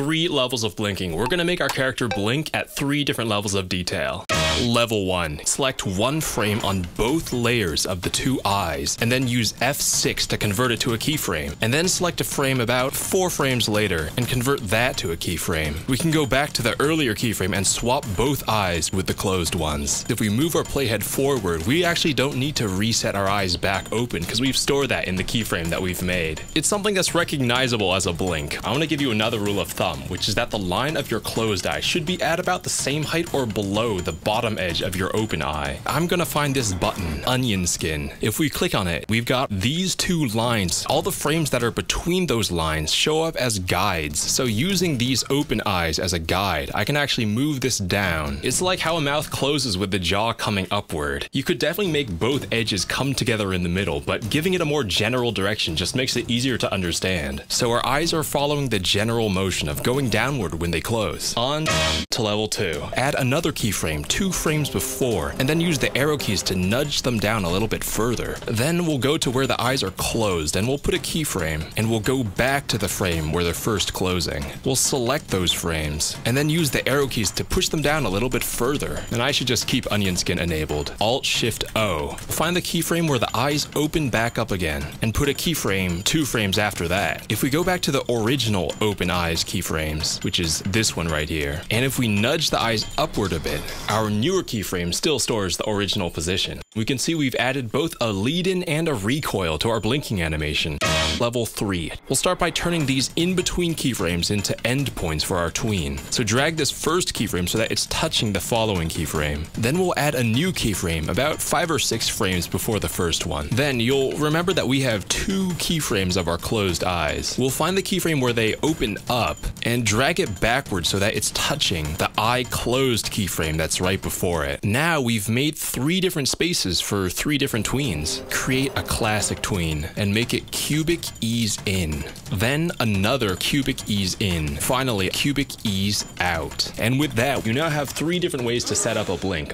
three levels of blinking. We're gonna make our character blink at three different levels of detail. Level 1. Select one frame on both layers of the two eyes, and then use F6 to convert it to a keyframe. And then select a frame about 4 frames later, and convert that to a keyframe. We can go back to the earlier keyframe and swap both eyes with the closed ones. If we move our playhead forward, we actually don't need to reset our eyes back open, because we've stored that in the keyframe that we've made. It's something that's recognizable as a blink. I want to give you another rule of thumb, which is that the line of your closed eye should be at about the same height or below the bottom bottom edge of your open eye. I'm gonna find this button, onion skin. If we click on it, we've got these two lines. All the frames that are between those lines show up as guides. So using these open eyes as a guide, I can actually move this down. It's like how a mouth closes with the jaw coming upward. You could definitely make both edges come together in the middle, but giving it a more general direction just makes it easier to understand. So our eyes are following the general motion of going downward when they close. On to level 2. Add another keyframe, two frames before, and then use the arrow keys to nudge them down a little bit further. Then we'll go to where the eyes are closed and we'll put a keyframe, and we'll go back to the frame where they're first closing. We'll select those frames, and then use the arrow keys to push them down a little bit further. And I should just keep onion skin enabled. Alt Shift O. Find the keyframe where the eyes open back up again, and put a keyframe two frames after that. If we go back to the original open eyes keyframes, which is this one right here, and if we nudge the eyes upward a bit, our newer keyframe still stores the original position. We can see we've added both a lead-in and a recoil to our blinking animation. Level 3. We'll start by turning these in-between keyframes into endpoints for our tween. So drag this first keyframe so that it's touching the following keyframe. Then we'll add a new keyframe about 5 or 6 frames before the first one. Then you'll remember that we have two keyframes of our closed eyes. We'll find the keyframe where they open up and drag it backwards so that it's touching the eye closed keyframe that's right before it. Now we've made three different spaces for three different tweens. Create a classic tween and make it cubic ease in. Then another cubic ease in. Finally, cubic ease out. And with that, you now have three different ways to set up a blink.